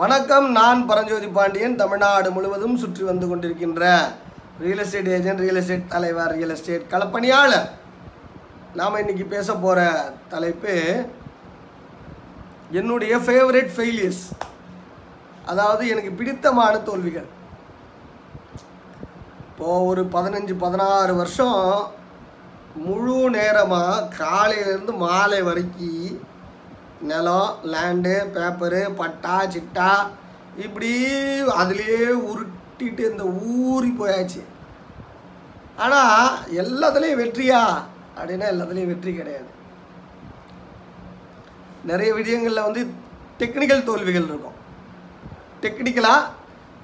வணக்கம் நான் பரஞ்சோதி பாண்டியன். தமிழ்நாடு முழுவதும் சுற்றி வந்து கொண்டிருக்கின்ற real estate agent real estate தலைவர் ரியல் எஸ்டேட் களப்பணியாளர். நாம் இன்னைக்கு பேச போகிற தலைப்பு என்னுடைய ஃபேவரட் ஃபெயிலியர்ஸ் அதாவது எனக்கு பிடித்தமான தோல்விகள். இப்போது ஒரு பதினஞ்சு பதினாறு வருஷம் முழு நேரமாக காலையிலேருந்து மாலை வரைக்கும் நிலம் லேண்டு பேப்பரு பட்டா சிட்டா இப்படி அதுலேயே உருட்டிட்டு இந்த ஊறி போயாச்சு. ஆனால் எல்லாத்துலேயும் வெற்றியா? அப்படின்னா எல்லாத்துலேயும் வெற்றி கிடையாது. நிறைய விஷயங்களில் வந்து டெக்னிக்கல் தோல்விகள் இருக்கும். டெக்னிக்கலாக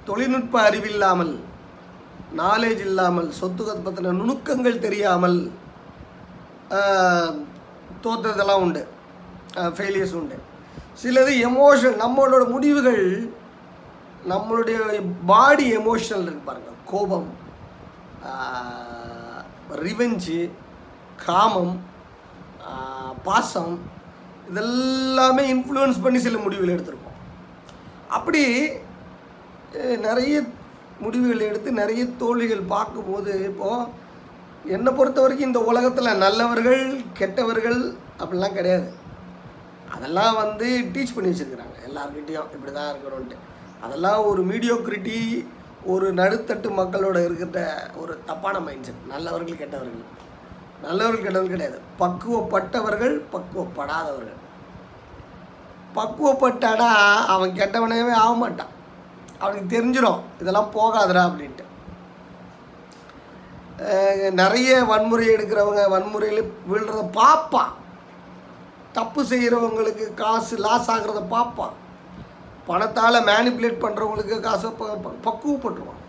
தொழில்நுட்ப அறிவில்லாமல் நாலேஜ் இல்லாமல் சொத்து பற்றின நுணுக்கங்கள் தெரியாமல் தோற்றதெல்லாம் உண்டு. ஃபெயிலியர்ஸ் உண்டு. சிலது எமோஷன் நம்மளோட முடிவுகள் நம்மளுடைய பாடி எமோஷனல் இருக்கு பாருங்கள் கோபம் ரிவெஞ்சு காமம் பாசம் இதெல்லாமே இன்ஃப்ளூயன்ஸ் பண்ணி சில முடிவுகள் எடுத்திருப்போம். அப்படி நிறைய முடிவுகள் எடுத்து நிறைய தோல்விகள் பார்க்கும்போது இப்போது என்னை பொறுத்த வரைக்கும் இந்த உலகத்தில் நல்லவர்கள் கெட்டவர்கள் அப்படிலாம் கிடையாது. அதெல்லாம் வந்து டீச் பண்ணி வச்சுருக்கிறாங்க. எல்லாருக்கிட்டேயும் இப்படி தான் இருக்கணும்ன்ட்டு. அதெல்லாம் ஒரு மீடியோக்ரிட்டி ஒரு நடுத்தட்டு மக்களோட இருக்கிற ஒரு தப்பான மைண்ட் செட் நல்லவர்கள் கெட்டவர்கள். நல்லவர்கள் கெட்டவர்கள் கிடையாது. பக்குவப்பட்டவர்கள் பக்குவப்படாதவர்கள். பக்குவப்பட்டானா அவன் கெட்டவனவே ஆக மாட்டான் அவனுக்கு தெரிஞ்சிடும் இதெல்லாம் போகாதடா அப்படின்ட்டு. நிறைய வன்முறை எடுக்கிறவங்க வன்முறையில் விழுறத பார்ப்பான். தப்பு செய்கிறவங்களுக்கு காசு லாஸ் ஆகிறத பார்ப்பான். பணத்தால் மேனிப்புலேட் பண்ணுறவங்களுக்கு காசை ப பக்குவப்பட்டுருவான்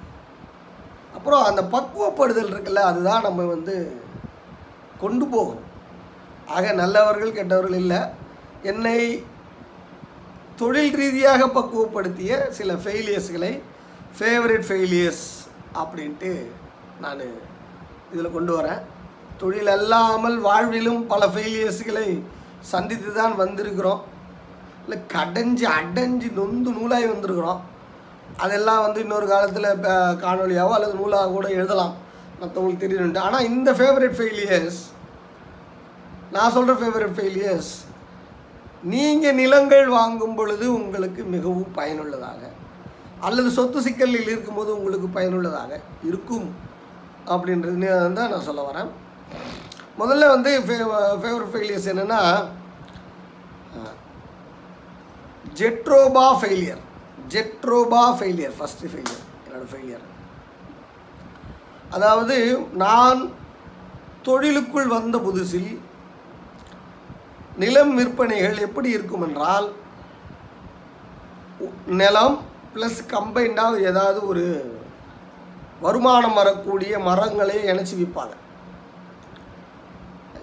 அப்புறம் அந்த பக்குவப்படுதல் இருக்குல்ல அதுதான் நம்ம வந்து கொண்டு போகும் ஆக நல்லவர்கள் கெட்டவர்கள் இல்லை. என்னை தொழில் ரீதியாக பக்குவப்படுத்திய சில ஃபெயிலியர்ஸ்களை ஃபேவரட் ஃபெயிலியர்ஸ் அப்படின்ட்டு நான் இதில் கொண்டு வரேன். தொழில் அல்லாமல் வாழ்விலும் பல ஃபெயிலியர்ஸ்களை சந்தித்து தான் வந்திருக்கிறோம். இல்லை கடைஞ்சி அடைஞ்சு நொந்து நூலாகி வந்திருக்கிறோம். அதெல்லாம் வந்து இன்னொரு காலத்தில் காணொலியாவோ அல்லது நூலாக கூட எழுதலாம். மற்றவங்களுக்கு தெரியணுன்ட்டு ஆனால் இந்த ஃபேவரட் ஃபெயிலியர்ஸ் நான் சொல்கிற ஃபேவரட் ஃபெயிலியர்ஸ் நீங்கள் நிலங்கள் வாங்கும் பொழுது உங்களுக்கு மிகவும் பயனுள்ளதாக. அல்லது சொத்து சிக்கலில் இருக்கும்போது உங்களுக்கு பயனுள்ளதாக இருக்கும். அப்படின்றது தான் நான் சொல்ல வரேன். முதல்ல வந்து ஃபேவரட் ஃபெயிலியர்ஸ் என்னென்னா jatropha failure jatropha failure first failure என்னோட ஃபெயிலியர் அதாவது நான் தொழிலுக்குள் வந்த புதுசில் நிலம் விற்பனைகள் எப்படி இருக்கும் என்றால் நிலம் ப்ளஸ் கம்பைண்டாக ஏதாவது ஒரு வருமானம் வரக்கூடிய மரங்களே இணைச்சி விற்பாங்க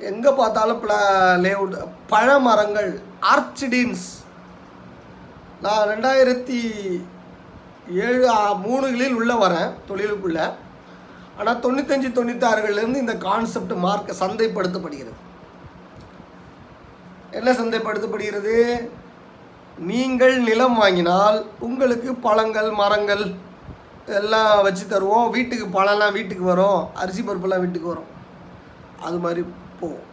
எங்கே பார்த்தாலும் ப்ள லேவுட் பழ மரங்கள் ஆர்ச்சிடின்ஸ். நான் ரெண்டாயிரத்தி ஏழு மூணுகளில் உள்ளே வரேன் தொழிலுக்குள்ளே. ஆனால் தொண்ணூத்தஞ்சு தொண்ணூத்தாறுகள்லேருந்து இந்த கான்செப்ட் மார்க்க சந்தைப்படுத்தப்படுகிறது. என்ன சந்தைப்படுத்தப்படுகிறது? நீங்கள் நிலம் வாங்கினால் உங்களுக்கு பழங்கள் மரங்கள் எல்லாம் வச்சு தருவோம். வீட்டுக்கு பழம்லாம் வீட்டுக்கு வரும். அரிசி பருப்புலாம் வீட்டுக்கு வரும். அது மாதிரி போகும்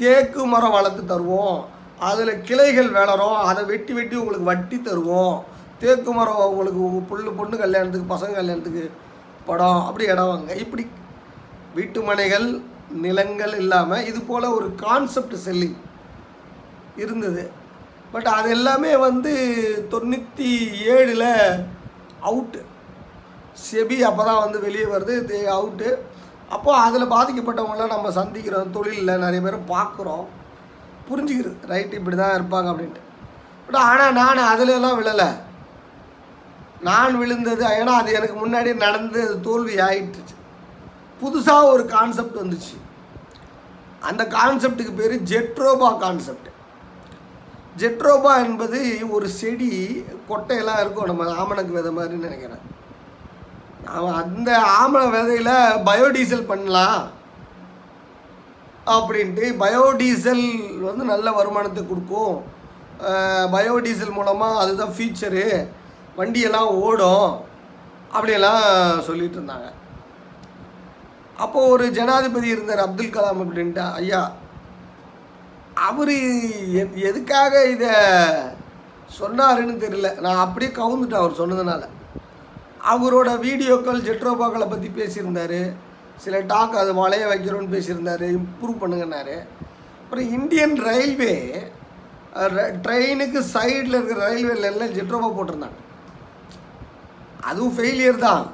தேக்கு மரம் வளர்த்து தருவோம். அதில் கிளைகள் வளரும். அதை வெட்டி வெட்டி உங்களுக்கு வட்டி தருவோம். தேக்கு மரம் உங்களுக்கு உங்கள் புல்லு பொண்ணு கல்யாணத்துக்கு பசங்க கல்யாணத்துக்கு படம் அப்படி இடம் வாங்க இப்படி வீட்டு மனைகள் நிலங்கள் இல்லாமல் இது போல் ஒரு கான்செப்ட் செல்லிங் இருந்தது. பட் அது எல்லாமே வந்து தொண்ணூற்றி ஏழில் அவுட்டு செபி அப்போ தான் வந்து வெளியே வருது. அவுட்டு அப்போது அதில் பாதிக்கப்பட்டவங்களாம் நம்ம சந்திக்கிறோம் தொழிலில் நிறைய பேரை பார்க்குறோம். புரிஞ்சுக்கிறது ரைட் இப்படி தான் இருப்பாங்க அப்படின்ட்டு. பட் ஆனால் நான் அதிலெல்லாம் விழலை. நான் விழுந்தது ஏன்னா அது எனக்கு முன்னாடி நடந்து அது தோல்வி ஆயிட்டுச்சு. புதுசாக ஒரு கான்செப்ட் வந்துச்சு. அந்த கான்செப்ட்டுக்கு பேர் ஜெட்ரோபா கான்செப்ட் ஜெட்ரோபா என்பது ஒரு செடி கொட்டையெல்லாம் இருக்கும் நம்ம ஆமணக்கு வித மாதிரி நினைக்கிறேன். அவன் அந்த ஆம்பளை விதையில் பயோடீசல் பண்ணலாம் அப்படின்ட்டு பயோடீசல் வந்து நல்ல வருமானத்தை கொடுக்கும். பயோடீசல் மூலமாக அதுதான் ஃபியூச்சரு வண்டியெல்லாம் ஓடும் அப்படியெல்லாம் சொல்லிட்டு இருந்தாங்க. அப்போது ஒரு ஜனாதிபதி இருந்தார் அப்துல் கலாம் அப்படின்ட்டு ஐயா. அவர் எதுக்காக இதை சொன்னாருன்னு தெரியல. நான் அப்படியே கவுந்துட்டேன் அவர் சொன்னதுனால. அவரோட வீடியோக்கள் ஜெட்ரோபாக்களை பற்றி பேசியிருந்தார். சில டாக் அது வளைய வைக்கிறோன்னு பேசியிருந்தார். இம்ப்ரூவ் பண்ணுங்கன்னாரு. அப்புறம் இந்தியன் ரயில்வே ட்ரெயினுக்கு சைடில் இருக்கிற ரயில்வேல எல்லாம் ஜெட்ரோபா போட்டிருந்தாங்க. அதுவும் ஃபெயிலியர் தான்.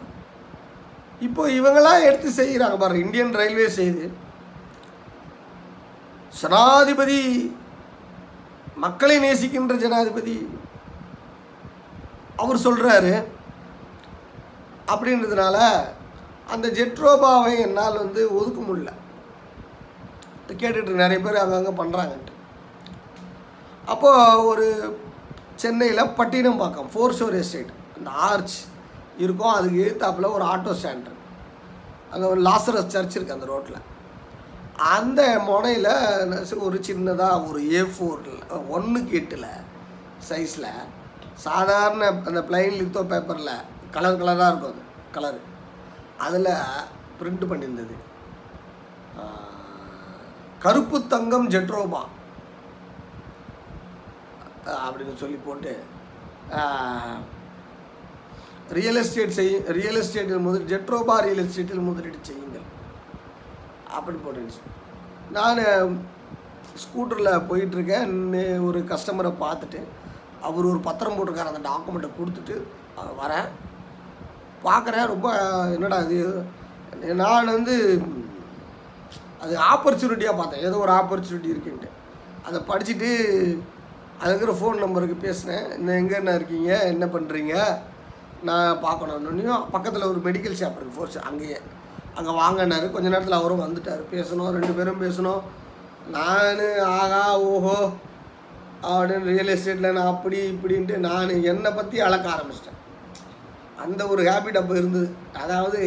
இப்போ இவங்களாம் எடுத்து செய்கிறாங்க பாரு இந்தியன் ரயில்வே செய்து. ஜனாதிபதி மக்களை நேசிக்கின்ற ஜனாதிபதி அவர் சொல்கிறாரு அப்படின்றதுனால அந்த ஜெட்ரோபாவை என்னால் வந்து ஒதுக்க முடியல. கேட்டுட்டு நிறைய பேர் அங்கங்கே பண்ணுறாங்கன்ட்டு அப்போது ஒரு சென்னையில் பட்டினம்பாக்கம் ஃபோர் ஷோர் எஸ்டேட் அந்த ஆர்ச் இருக்கும் அதுக்கு எழுத்தாப்பில் ஒரு ஆட்டோ ஸ்டாண்ட் இருக்கு. அங்கே ஒரு லாசரஸ் சர்ச் இருக்குது அந்த ரோட்டில் அந்த முனையில் ஒரு சின்னதாக ஒரு ஏ ஃபோரில் ஒன்றுக்கு எட்டில் சைஸில் சாதாரண அந்த பிளைன் லித்தோ பேப்பரில் கலர் கலராக இருக்கும் அது கலரு. அதில் பிரிண்ட் பண்ணியிருந்தது. கருப்பு தங்கம் ஜெட்ரோபா. அப்படின்னு சொல்லி போட்டு ரியல் எஸ்டேட் செய் ரியல் எஸ்டேட்டில் முதல் ஜெட்ரோபா ரியல் எஸ்டேட்டில் முதலீடு செய்யுங்கள். அப்படி போட்டுருந்துச்சு. நான் ஸ்கூட்டரில் போயிட்டுருக்கேன். ஒரு கஸ்டமரை பார்த்துட்டு அவர் ஒரு பத்திரம் போட்டிருக்கார். அந்த டாக்குமெண்ட்டை கொடுத்துட்டு வரேன். பார்க்குறேன். ரொம்ப என்னடா இது? நான் வந்து அது ஆப்பர்ச்சுனிட்டியாக பார்த்தேன். ஏதோ ஒரு ஆப்பர்ச்சுனிட்டி இருக்குன்ட்டு. அதை படிச்சுட்டு அது இருக்கிற ஃபோன் நம்பருக்கு பேசினேன். இன்னும் எங்கே என்ன இருக்கீங்க? என்ன பண்ணுறீங்க நான் பார்க்கணும்னு பக்கத்தில் ஒரு மெடிக்கல் ஷாப் இருக்குது ஃபோர்ஸ் அங்கேயே. அங்கே வாங்கினார். கொஞ்ச நேரத்தில் அவரும் வந்துட்டார். பேசணும். ரெண்டு பேரும் பேசணும். நான் ஆகா ஓஹோ அப்படின்னு ரியல் எஸ்டேட்டில் நான் அப்படி இப்படின்ட்டு நான் என்னை பற்றி அளக்க ஆரம்பிச்சிட்டேன். அந்த ஒரு ஹேபிட் அப்போ இருந்தது. அதாவது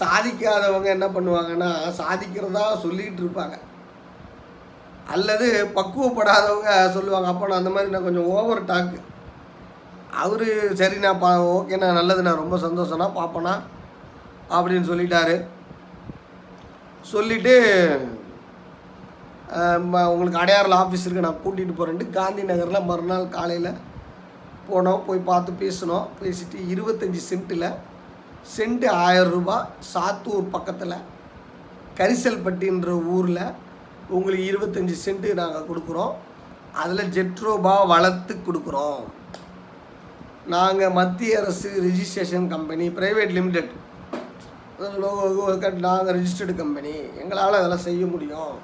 சாதிக்காதவங்க என்ன பண்ணுவாங்கன்னா சாதிக்கிறதா சொல்லிகிட்டு இருப்பாங்க. அல்லது பக்குவப்படாதவங்க சொல்லுவாங்க அப்போ நான் அந்த மாதிரி நான் கொஞ்சம் ஓவர் டாக்கு அவர் சரி நான் பா ஓகேண்ணா நல்லது நான் ரொம்ப சந்தோஷம்னா பார்ப்பேண்ணா அப்படின்னு சொல்லிட்டாரு. சொல்லிவிட்டு உங்களுக்கு அடையாறில் ஆஃபீஸ் இருக்கு நான் கூட்டிகிட்டு போகிறேன்ட்டு காந்தி நகரில் மறுநாள் காலையில் போனோம் போய் பார்த்து பேசினோம். பேசிட்டு இருபத்தஞ்சி சென்ட்டில் சென்ட்டு ஆயிரம் ரூபாய் சாத்தூர் பக்கத்தில் கரிசல்பட்டின்ற ஊரில் உங்களுக்கு இருபத்தஞ்சி சென்ட்டு நாங்கள் கொடுக்குறோம். அதில் ஜெட்ரோபா வளர்த்து கொடுக்குறோம். நாங்கள் மத்திய அரசு ரிஜிஸ்ட்ரேஷன் கம்பெனி ப்ரைவேட் லிமிடெட் நாங்கள் ரிஜிஸ்டர்டு கம்பெனி எங்களால் அதெல்லாம் செய்ய முடியும்.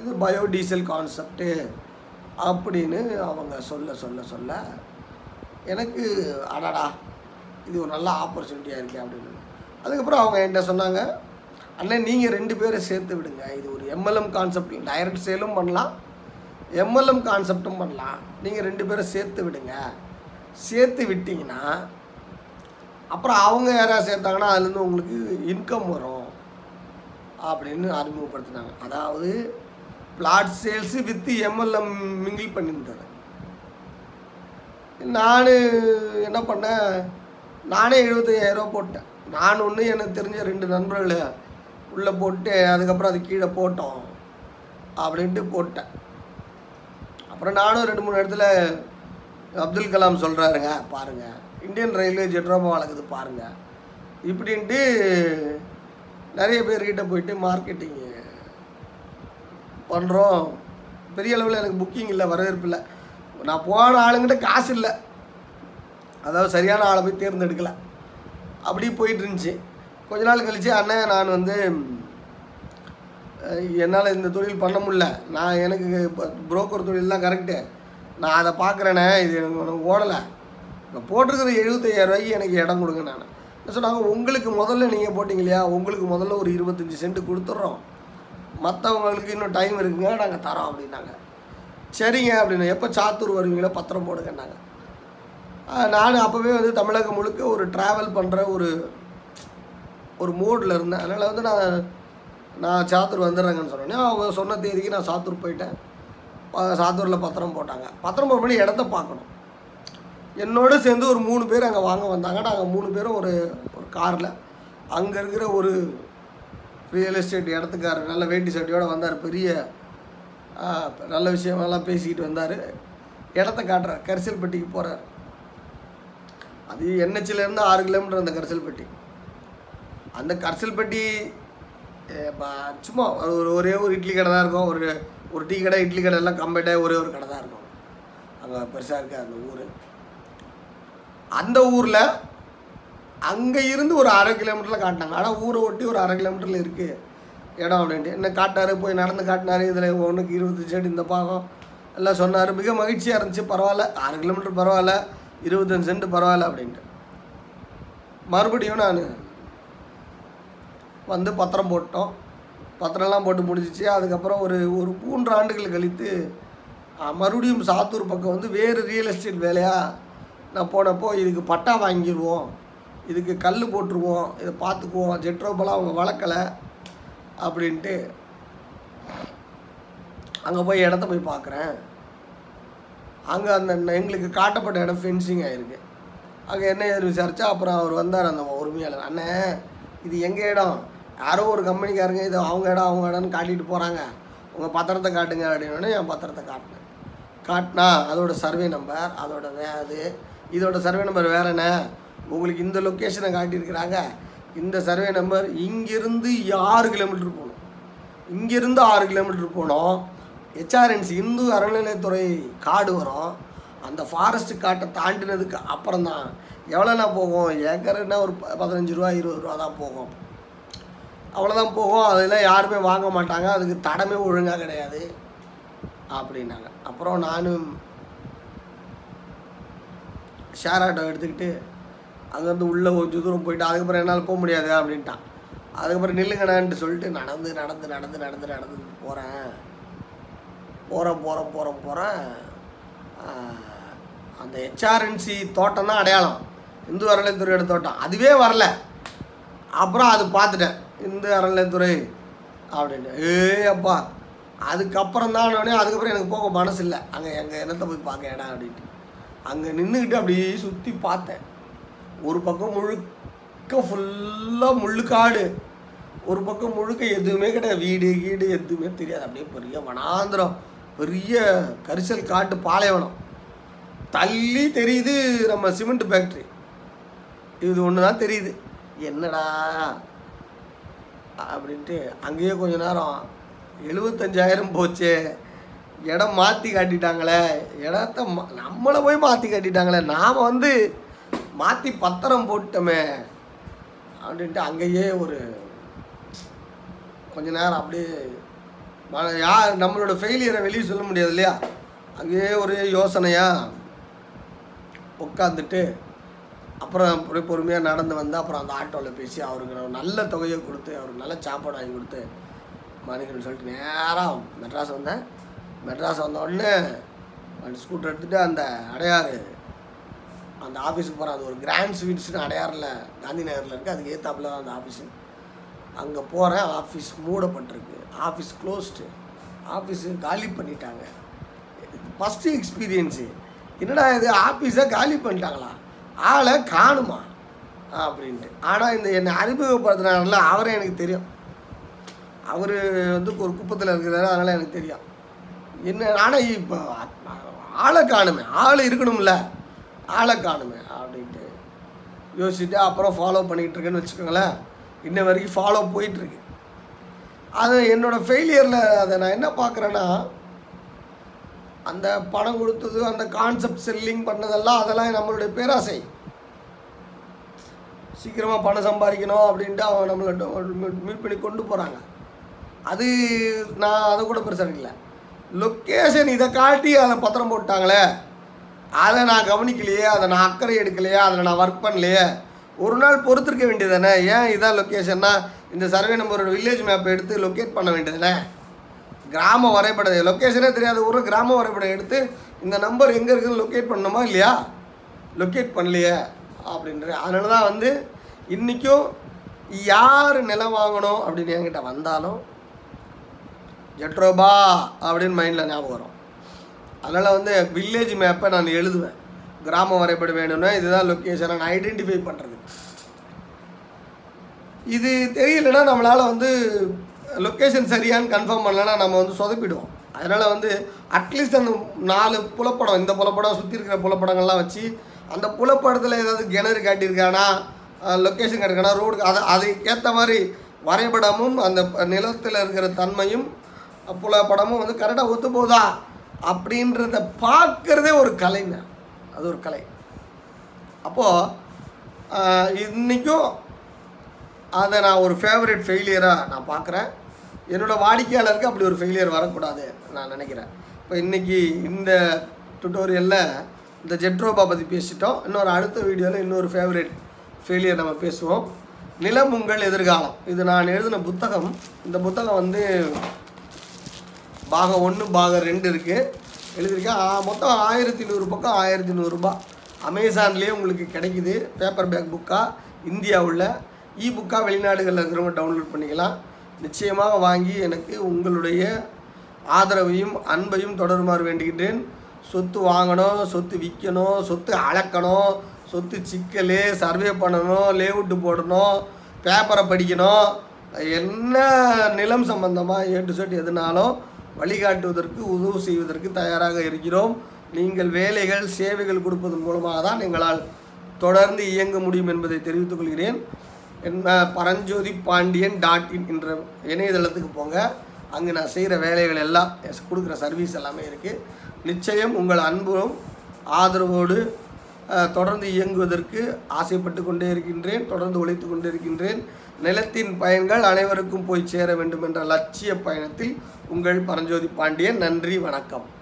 இது பயோடீசல் கான்செப்ட்டு அப்படின்னு அவங்க சொல்ல சொல்ல சொல்ல எனக்கு அடாடா இது ஒரு நல்ல ஆப்பர்ச்சுனிட்டியாக இருக்கே அப்படின்னு. அதுக்கப்புறம் அவங்க என்கிட்ட சொன்னாங்க அண்ணன் நீங்கள் ரெண்டு பேரை சேர்த்து விடுங்க. இது ஒரு எம்எல்எம் கான்செப்ட் டைரக்ட் சேலும் பண்ணலாம் எம்எல்எம் கான்செப்டும் பண்ணலாம். நீங்கள் ரெண்டு பேரும் சேர்த்து விடுங்க. சேர்த்து விட்டிங்கன்னா அப்புறம் அவங்க யாராவது சேர்த்தாங்கன்னா அதுலேருந்து உங்களுக்கு இன்கம் வரும் அப்படின்னு அறிமுகப்படுத்தினாங்க. அதாவது பிளாட் சேல்ஸு வித்து எம்எல்எம் மிங்கிள் பண்ணியிருந்தது. நான் என்ன பண்ணேன்? நானே எழுபத்தையாயிரரூவா போட்டேன். நான் ஒன்று எனக்கு தெரிஞ்ச ரெண்டு நண்பர்கள் உள்ளே போட்டு அதுக்கப்புறம் அது கீழே போட்டோம் அப்படின்ட்டு போட்டேன். அப்புறம் நானும் ரெண்டு மூணு இடத்துல அப்துல் கலாம் சொல்கிறாருங்க பாருங்கள் இந்தியன் ரயில்வே ஜெட்ரோபா வழங்குது பாருங்கள் இப்படின்ட்டு நிறைய பேர்கிட்ட போயிட்டு மார்க்கெட்டிங் பண்ணுறோம் பெரிய அளவில் எனக்கு புக்கிங் இல்லை வரவேற்பு இல்லை. நான் போன ஆளுங்கிட்ட காசு இல்லை. அதாவது சரியான ஆளை போய் தேர்ந்தெடுக்கல. அப்படி போயிட்டு இருந்துச்சு கொஞ்ச நாள் கழிச்சு அண்ணன் நான் வந்து என்னால் இந்த தொழில் பண்ண முடில நான் எனக்கு புரோக்கர் தொழிலெலாம் கரெக்டு நான் அதை பார்க்குறேனே இது எனக்கு உனக்கு ஓடலை. இப்போ போட்டிருக்கிற எழுபத்தையாயிரரூவாய்க்கு எனக்கு இடம் கொடுங்க நான். என்ன சொன்னாங்க உங்களுக்கு முதல்ல நீங்கள் போட்டிங்க இல்லையா? உங்களுக்கு முதல்ல ஒரு இருபத்தஞ்சி சென்ட் கொடுத்துட்றோம். மற்றவங்களுக்கு இன்னும் டைம் இருக்குங்க நாங்கள் தரோம் அப்படின்னாங்க. சரிங்க அப்படின்னு. எப்போ சாத்தூர் வருவீங்களோ பத்திரம் போடுங்கன்னாங்க. நான் அப்போவே வந்து தமிழகம் முழுக்க ஒரு ட்ராவல் பண்ணுற ஒரு ஒரு மூடில் இருந்தேன். அதனால் வந்து நான் நான் சாத்தூர் வந்துடுறேங்கன்னு சொன்னேன் அவங்க சொன்ன தேதிக்கு நான் சாத்தூர் போயிட்டேன். ப- சாத்தூரில் பத்திரம் போட்டாங்க. பத்திரம் போடும்போது இடத்த பார்க்கணும். என்னோட சேர்ந்து ஒரு மூணு பேர் அங்கே வாங்க வந்தாங்க. நாங்கள் மூணு பேரும் ஒரு ஒரு காரில். அங்கே இருக்கிற ஒரு ரியல் எஸ்டேட் இடத்துக்காரர் நல்ல வேட்டி சட்டியோடு வந்தார். பெரிய நல்ல விஷயமெல்லாம் பேசிக்கிட்டு வந்தார். இடத்த காட்டுறார். கரிசல்பட்டிக்கு போகிறார் அது என்ஹெச்லேருந்து ஆறு கிலோமீட்டர் அந்த கரிசல்பட்டி. அந்த கரிசல்பட்டி சும்மா ஒரு ஒரே ஒரு இட்லி கடை தான் இருக்கும். ஒரு ஒரு டீ கடை இட்லி கடை எல்லாம் கம்பெட்டாக ஒரே ஒரு கடை தான் இருக்கும். அங்கே பெருசாக இருக்க அந்த ஊர். அந்த ஊரில் அங்கே இருந்து ஒரு அரை கிலோமீட்டரில் காட்டினாங்க. ஆனால் ஊரை ஒட்டி ஒரு அரை கிலோமீட்டரில் இருக்குது இடம் அப்படின்ட்டு. என்ன காட்டினாரு போய் நடந்து காட்டினாரு இதில் ஒன்றுக்கு இருபது செடி இந்த பாகம். எல்லாம் சொன்னார் மிக மகிழ்ச்சியாக இருந்துச்சு பரவாயில்ல அரை கிலோமீட்டர் பரவாயில்ல இருபத்தஞ்சு சென்ட் பரவாயில்ல அப்படின்ட்டு. மறுபடியும் நான் வந்து பத்திரம் போட்டோம். பத்திரம்லாம் போட்டு முடிஞ்சிச்சு. அதுக்கப்புறம் ஒரு ஒரு மூன்று ஆண்டுகள் கழித்து மறுபடியும் சாத்தூர் பக்கம் வந்து வேறு ரியல் எஸ்டேட் வேலையாக நான் போனப்போ இதுக்கு பட்டா வாங்கிடுவோம் இதுக்கு கல் போட்டுருவோம் இதை பார்த்துக்குவோம் ஜெட்ரோப்பெல்லாம் அவங்க வளர்க்கலை. அப்படின்ட்டு அங்கே போய் இடத்த போய் பார்க்குறேன் அங்கே அந்த எங்களுக்கு காட்டப்பட்ட இடம் ஃபென்சிங் ஆகிருக்கு அங்கே என்ன ஏது விசாரிச்சா அப்புறம் அவர் வந்தார் அந்த உரிமையாளர். அண்ணே இது எங்கள் இடம்? யாரோ ஒரு கம்பெனிக்காரங்க இது அவங்க இடம் அவங்க இடம்னு காட்டிட்டு போகிறாங்க உங்கள் பத்திரத்தை காட்டுங்க அப்படின்னு என் பத்திரத்தை காட்டினேன் காட்டினா அதோட சர்வே நம்பர் அதோட வே அது இதோட சர்வே நம்பர் வேற உங்களுக்கு இந்த லொக்கேஷனை காட்டியிருக்கிறாங்க. இந்த சர்வே நம்பர் இங்கேருந்து ஆறு கிலோமீட்டர் போகணும். இங்கேருந்து ஆறு கிலோமீட்டர் போனோம். ஹெச்ஆர்என்சி இந்து அறநிலையத்துறை காடு வரும். அந்த ஃபாரஸ்ட் காட்டை தாண்டினதுக்கு அப்புறம் தான் எவ்வளோண்ணா போகும்? ஏக்கர்னா ஒரு ப- பதினஞ்சு ரூபா இருபது ரூபா தான் போகும். அவ்வளோதான் போகும். அதெல்லாம் யாருமே வாங்க மாட்டாங்க. அதுக்கு தடமே ஒழுங்காக கிடையாது. அப்படின்னாங்க. அப்புறம் நானும் ஷேர் ஆட்டோ எடுத்துக்கிட்டு அங்கேருந்து உள்ளே கொஞ்சம் தூரம் போயிட்டு அதுக்கப்புறம் என்னால் போக முடியாது அப்படின்ட்டான். அதுக்கப்புறம் நில்லுங்கடான்ட்டு சொல்லிட்டு நடந்து நடந்து நடந்து நடந்து நடந்து போகிறேன் போகிறேன் போகிறேன் போகிறேன் போகிறேன் அந்த ஹெச்ஆர்என்சி தோட்டம் தான் அடையாளம். இந்து அறநிலையத்துறையோட தோட்டம். அதுவே வரல. அப்புறம் அது பார்த்துட்டேன். இந்து அறநிலையத்துறை அப்படின்னு. ஏ அப்பா அதுக்கப்புறம் தான் உடனே அதுக்கப்புறம் எனக்கு போக மனசு இல்லை அங்கே எங்கள் என்னத்தை போய் பார்க்க இடம் அப்படின்ட்டு. அங்கே நின்றுக்கிட்டு அப்படியே சுற்றி பார்த்தேன். ஒரு பக்கம் முழுக்க ஃபுல்லாக முள்ளுக்காடு ஒரு பக்கம் முழுக்க எதுவுமே கிடையாது. வீடு கீடு எதுவுமே தெரியாது. அப்படியே பெரிய வனாந்திரம் பெரிய கரிசல் காட்டு பாலைவனம். தள்ளி தெரியுது நம்ம சிமெண்ட் ஃபேக்ட்ரி இது ஒன்று தான் தெரியுது. என்னடா அப்படின்ட்டு அங்கேயே கொஞ்ச நேரம் எழுபத்தஞ்சாயிரம் போச்சே. இடம் மாற்றி காட்டிட்டாங்களே. இடத்த மா- நம்மளை போய் மாற்றி காட்டிட்டாங்களே. நாம் வந்து மாற்றி பத்திரம் போட்டோமே அப்படின்ட்டு அங்கேயே ஒரு கொஞ்ச நேரம் அப்படியே ம- யார் நம்மளோட ஃபெயிலியரை வெளியே சொல்ல முடியாது இல்லையா? அங்கேயே ஒரு யோசனையாக உட்காந்துட்டு அப்புறம் அப்படியே பொறுமையாக நடந்து வந்து அப்புறம் அந்த ஆட்டோவில் பேசி அவருக்கு நல்ல தொகையை கொடுத்து அவருக்கு நல்ல சாப்பாடு வாங்கி கொடுத்து மணிக்கன் சொல்லிட்டு நேராக மெட்ராஸ் வந்தேன். மெட்ராஸ் வந்த உடனே அந்த ஸ்கூட்டர் எடுத்துகிட்டு அந்த அடையாறு அந்த ஆஃபீஸுக்கு போகிறேன் அது ஒரு கிராண்ட் ஸ்வீட்ஸ்னு அடையாறில் காந்தி நகரில் இருக்குது அதுக்கு ஏற்றாப்புல தான் அந்த ஆஃபீஸு அங்கே போகிறேன் ஆஃபீஸ் மூடப்பட்டிருக்கு. ஆஃபீஸ் க்ளோஸ்டு ஆஃபீஸு காலி பண்ணிட்டாங்க. ஃபஸ்ட்டு எக்ஸ்பீரியன்ஸு என்னடா இது? ஆஃபீஸை காலி பண்ணிட்டாங்களா? ஆளை காணுமா? அப்படின்ட்டு. ஆனால் இந்த என்னை அறிமுகப்படுத்தினாரில் அவரே எனக்கு தெரியும். அவர் வந்து ஒரு குப்பத்தில் இருக்கிறாரு. அதனால் எனக்கு தெரியும். என்ன ஆனால் இப்போ ஆளை காணுமே. ஆள் இருக்கணும்ல. ஆளை காணுமே அப்படின்ட்டு யோசிச்சுட்டு அப்புறம் ஃபாலோ பண்ணிகிட்டு இருக்கேன்னு வச்சுக்கோங்களேன். இன்ன வரைக்கும் ஃபாலோ போயிட்டுருக்கு. அது என்னோடய ஃபெயிலியரில் அதை நான் என்ன பார்க்குறேன்னா அந்த பணம் கொடுத்தது அந்த கான்செப்ட் செல்லிங் பண்ணதெல்லாம் அதெல்லாம் நம்மளுடைய பேராசை. சீக்கிரமாக பணம் சம்பாதிக்கணும் அப்படின்ட்டு அவங்க நம்மளை மீட் பண்ணி கொண்டு போகிறாங்க அது நான் அதை கூட பெருசாக இல்லை லொக்கேஷன் இதை காட்டி அதை பத்திரம் போட்டாங்களே. அதை நான் கவனிக்கலையே அதை நான் அக்கறை எடுக்கலையே அதில் நான் ஒர்க் பண்ணலையே. ஒரு நாள் பொறுத்திருக்க வேண்டியதானே ஏன் இதான் லொக்கேஷன்னா இந்த சர்வே நம்பரோட வில்லேஜ் மேப் எடுத்து லொக்கேட் பண்ண வேண்டியதானே கிராம வரைபடம். லொக்கேஷனே தெரியாத ஊர் கிராம வரைபடம் எடுத்து இந்த நம்பர் எங்கே இருக்குதுன்னு லொக்கேட் பண்ணணுமா இல்லையா? லொக்கேட் பண்ணலையே அப்படின்ற. அதனால தான் வந்து இன்றைக்கும் யார் நிலம் வாங்கணும் அப்படின்னு என்கிட்ட வந்தாலும் ஜெட்ரோபா அப்படின்னு மைண்டில் ஞாபகம் வரும். அதனால் வந்து வில்லேஜ் மேப்பை நான் எழுதுவேன். கிராம வரைபடம் வேணும்னா இதுதான் லொக்கேஷனை நான் ஐடென்டிஃபை பண்ணுறது இது தெரியலனா நம்மளால் வந்து லொக்கேஷன் சரியான்னு கன்ஃபார்ம் பண்ணலன்னா நம்ம வந்து சொதப்பிடுவோம். அதனால் வந்து அட்லீஸ்ட் அந்த நாலு புலப்படம் இந்த புலப்படம் சுற்றி இருக்கிற புலப்படங்கள்லாம் வச்சு அந்த புலப்படத்தில் ஏதாவது கிணறு காட்டியிருக்கானா லொக்கேஷன் காட்டியிருக்கானா ரோடு அதை அதுக்கேற்ற மாதிரி வரைபடமும் அந்த நிலத்தில் இருக்கிற தன்மையும் புலப்படமும் வந்து கரெக்டாக ஒத்து போதா அப்படின்றத பார்க்குறதே ஒரு கலைங்க. அது ஒரு கலை. அப்போது இன்றைக்கும் அதை நான் ஒரு ஃபேவரட் ஃபெயிலியராக நான் பார்க்குறேன். என்னோடய வாடிக்கையாளருக்கு அப்படி ஒரு ஃபெயிலியர் வரக்கூடாது நான் நினைக்கிறேன். இப்போ இன்றைக்கி இந்த டுட்டோரியலில் இந்த ஜெட்ரோபா பற்றி பேசிட்டோம். இன்னொரு அடுத்த வீடியோவில் இன்னொரு ஃபேவரட் ஃபெயிலியர் நம்ம பேசுவோம். நிலம் உங்கள் எதிர்காலம். இது நான் எழுதின புத்தகம். இந்த புத்தகம் வந்து பாகம் ஒன்று பாகம் ரெண்டு இருக்குது எழுதியிருக்கேன் மொத்தம் ஆயிரத்தி நூறு பக்கம் ஆயிரத்தி நூறுரூபா அமேசான்லேயே உங்களுக்கு கிடைக்குது. பேப்பர் பேக் புக்காக இந்தியாவில். இ புக்காக வெளிநாடுகளில் இருக்கிறவங்க டவுன்லோட் பண்ணிக்கலாம். நிச்சயமாக வாங்கி எனக்கு உங்களுடைய ஆதரவையும் அன்பையும் தொடருமாறு வேண்டுகின்றேன். சொத்து வாங்கணும் சொத்து விற்கணும் சொத்து அளக்கணும் சொத்து சிக்கல் சர்வே பண்ணணும் லேவுட்டு போடணும் பேப்பரை படிக்கணும். என்ன நிலம் சம்மந்தமாக ஏ டு செட் எதுனாலும் வழிகாட்டுவதற்கு உதவு செய்வதற்கு தயாராக இருக்கிறோம். நீங்கள் வேலைகள் சேவைகள் கொடுப்பதன் மூலமாக தான் எங்களால் தொடர்ந்து இயங்க முடியும் என்பதை தெரிவித்துக் கொள்கிறேன். என்ன பரஞ்சோதி பாண்டியன் டாட் இன் என்ற இணையதளத்துக்கு போங்க. அங்கே நான் செய்கிற வேலைகள் எல்லாம் எஸ் கொடுக்குற சர்வீஸ் எல்லாமே இருக்குது நிச்சயம் உங்கள் அன்பும் ஆதரவோடு தொடர்ந்து இயங்குவதற்கு ஆசைப்பட்டு கொண்டே இருக்கின்றேன் தொடர்ந்து உழைத்து கொண்டே இருக்கின்றேன். நிலத்தின் பயன்கள் அனைவருக்கும் போய் சேர வேண்டும் என்ற லட்சிய பயணத்தில் உங்கள் பரஞ்சோதி பாண்டியன் நன்றி வணக்கம்.